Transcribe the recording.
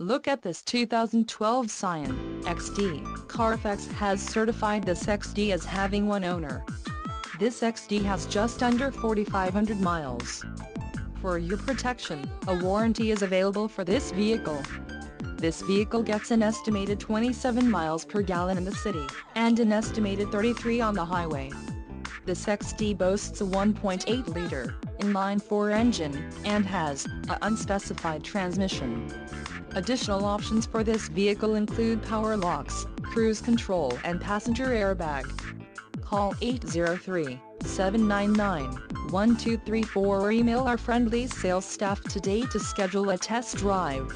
Look at this 2012 Scion XD. Carfax has certified this XD as having one owner. This XD has just under 4,500 miles. For your protection, a warranty is available for this vehicle. This vehicle gets an estimated 27 miles per gallon in the city, and an estimated 33 on the highway. This XD boasts a 1.8-liter, inline-four engine, and has a unspecified transmission. Additional options for this vehicle include power locks, cruise control and passenger airbag. Call 803-799-1234 or email our friendly sales staff today to schedule a test drive.